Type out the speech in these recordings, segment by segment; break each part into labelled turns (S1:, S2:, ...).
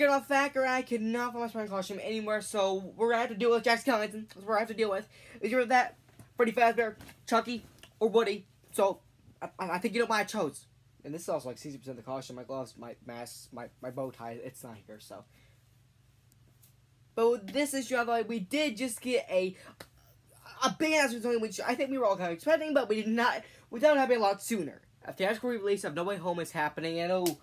S1: Scarlet Thacker, I could not find my Spider-Man costume anywhere, so we're gonna have to deal with Jack Skellington. That's what I have to deal with. Is either that, Freddy Fazbear, Chucky, or Woody. So, I, I think you know what I chose. And this is also like 60% of the costume. My gloves, my mask, my, my bow tie, it's not here, so. But with this issue, I thought we did just get a a big announcement, which I think we were all kind of expecting, but we did not, we don't having a lot sooner. A theatrical release of No Way Home is happening, and oh,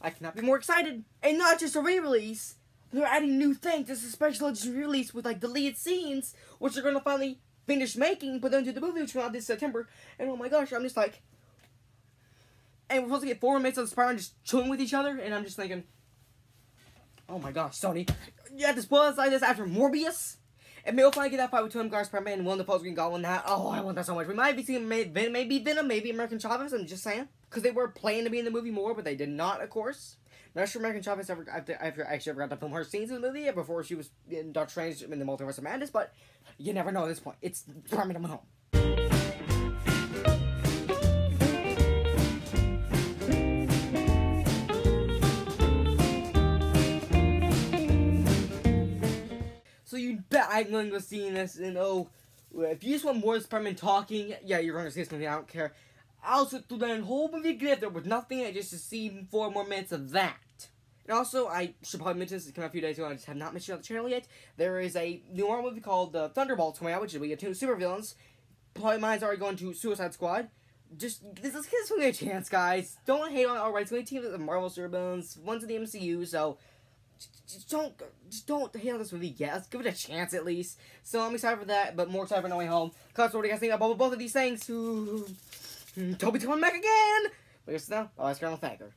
S1: I cannot be more excited. And not just a re-release, they're adding new things. This is a special edition release with like deleted scenes, which they're gonna finally finish making, but then do the movie, which will out this September. And oh my gosh, I'm just like, and we're supposed to get four minutes of the Spider-Man just chilling with each other, and I'm just thinking, oh my gosh, Sony, you have to spoil us like this after Morbius? And we'll finally get that fight Tom Gar Spider-Man and one of the post Green Goblin that. Oh, I want that so much. We might be seeing Venom, maybe Venom, maybe America Chavez. I'm just saying. Because they were planning to be in the movie more, but they did not, of course. Not sure America Chavez ever, after, after actually ever got to film her scenes in the movie before she was in Doctor Strange in the Multiverse of Madness, but you never know at this point. It's Spider-Man Home. Bet I'm going to go see this, and oh, if you just want more Spider-Man talking, yeah, you're going to see movie, I don't care. I'll sit through the whole movie again there was nothing in it just to see four more minutes of that. And also, I should probably mention this, it came out a few days ago, I just have not mentioned it on the channel yet. There is a new horror movie called uh, Thunderbolts coming out, which is we get two supervillains. Probably mine's already going to Suicide Squad. Just, let's give this movie a chance, guys. Don't hate on it already. It's going to team the Marvel supervillains, one's in the MCU, so just don't just don't on this movie yet. Let's give it a chance at least. So I'm excited for that, but more excited for No Way Home. Cause what do you guys think about both of these things? Hmm, Ooh, Tobey's coming back again. But guess now, I'll ask Colonel Thacker.